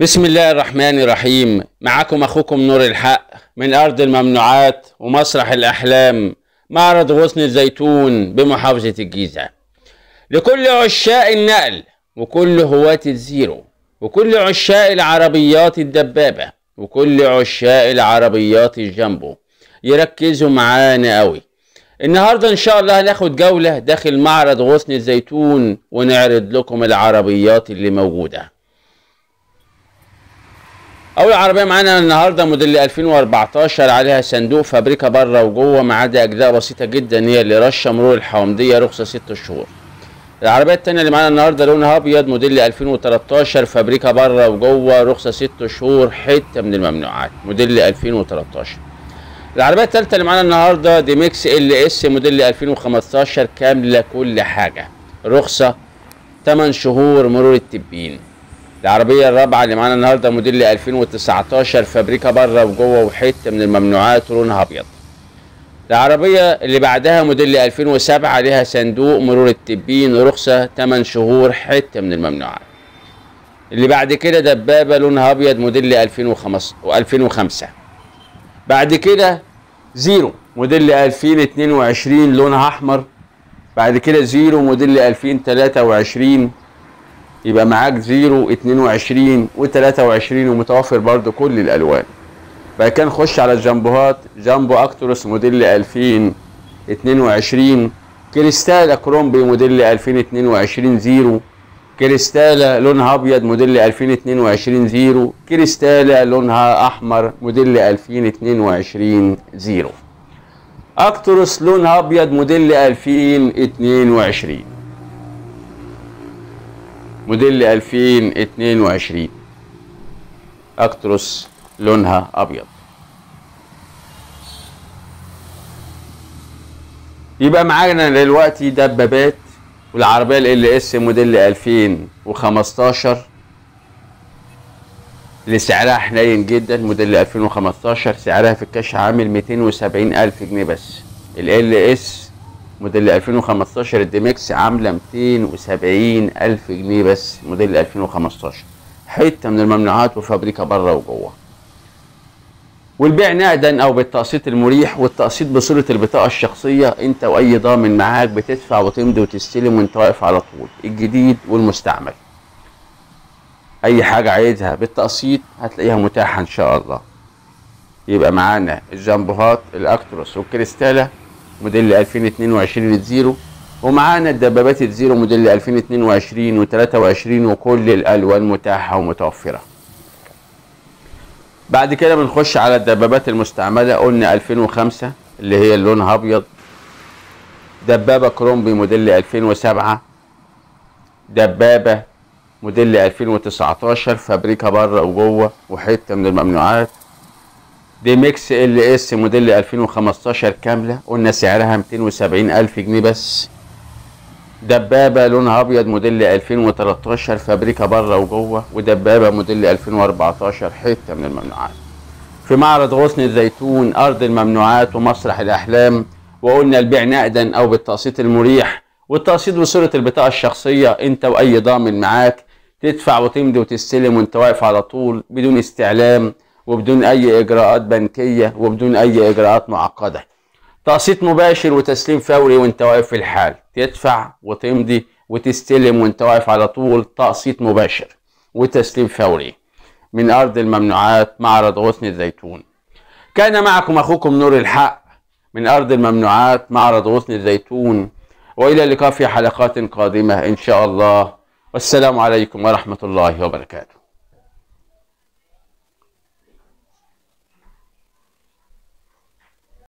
بسم الله الرحمن الرحيم. معكم أخوكم نور الحق من أرض الممنوعات ومسرح الأحلام معرض غصن الزيتون بمحافظة الجيزة. لكل عشاق النقل وكل هواة الزيرو وكل عشاق العربيات الدبابة وكل عشاق العربيات الجامبو يركزوا معانا قوي النهاردة إن شاء الله هناخد جولة داخل معرض غصن الزيتون ونعرض لكم العربيات اللي موجودة. اول عربيه معانا النهارده موديل 2014 عليها صندوق فابريكا بره وجوه ما عدا أجزاء بسيطة جدا هي اللي رشة مرور الحوامديه رخصة 6 شهور. العربية الثانية اللي معانا النهارده لونها أبيض موديل 2013 فابريكا بره وجوه رخصة 6 شهور حتة من الممنوعات. موديل 2013 العربية الثالثه اللي معانا النهارده دي ميكس LS موديل 2015 كاملة كل حاجة. رخصة 8 شهور مرور التبين العربية الرابعة اللي معانا النهاردة موديل 2019 فابريكا بره وجوه وحتة من الممنوعات ولونها أبيض. العربية اللي بعدها موديل 2007 عليها صندوق مرور التبين رخصة 8 شهور حتة من الممنوعات. اللي بعد كده دبابة لونها أبيض موديل 2005 و2005. بعد كده زيرو موديل 2022 لونها أحمر. بعد كده زيرو موديل 2023 يبقى معاك زيرو 22 و23 ومتوفر برضو كل الألوان. بعد كده نخش على الجامبوهات جامبو أكتروس موديل 2022 كريستالا كرومبي موديل 2022 زيرو. كريستالا لونها أبيض موديل 2022 زيرو. كريستالا لونها أحمر موديل 2022 زيرو. Actros لونها أبيض موديل 2022 موديل 2022 Actros لونها أبيض. يبقى معانا دلوقتي دبابات والعربية LS موديل 2015 اللي سعرها حنين جدا موديل 2015 سعرها في الكاش عامل 270 ألف جنيه بس. LS موديل 2015 ال D-Max عاملة 270 ألف جنيه بس موديل 2015 حتة من الممنوعات وفابريكا بره وجوه. والبيع نقدا أو بالتقسيط المريح والتقسيط بصورة البطاقة الشخصية. أنت وأي ضامن معاك بتدفع وتمضي وتستلم وأنت واقف على طول. الجديد والمستعمل. أي حاجة عايزها بالتقسيط هتلاقيها متاحة إن شاء الله. يبقى معانا الجامبوهات ال Actros والكريستاله موديل 2022 الزيرو ومعانا الدبابات الزيرو موديل 2022 و23 وكل الألوان متاحة ومتوفرة. بعد كده بنخش على الدبابات المستعملة قلنا 2005 اللي هي لونها أبيض دبابة كرومبي موديل 2007 دبابة موديل 2019 فابريكا بره وجوه وحتة من الممنوعات D-Max LS موديل 2015 كاملة. قلنا سعرها 270 ألف جنيه بس. دبابة لونها أبيض موديل 2013 فابريكا بره وجوه ودبابة موديل 2014 حتة من الممنوعات. في معرض غصن الزيتون أرض الممنوعات ومسرح الأحلام وقلنا البيع نقدا أو بالتقسيط المريح. والتقسيط بصورة البطاقة الشخصية أنت وأي ضامن معاك. تدفع وتمضي وتستلم وأنت واقف على طول بدون استعلام. وبدون أي إجراءات بنكية وبدون أي إجراءات معقدة. تقسيط مباشر وتسليم فوري وأنت واقف في الحال. تدفع وتمضي وتستلم وأنت واقف على طول تقسيط مباشر وتسليم فوري. من أرض الممنوعات معرض غصن الزيتون. كان معكم أخوكم نور الحق. من أرض الممنوعات معرض غصن الزيتون. وإلى اللقاء في حلقات قادمة إن شاء الله. والسلام عليكم ورحمة الله وبركاته.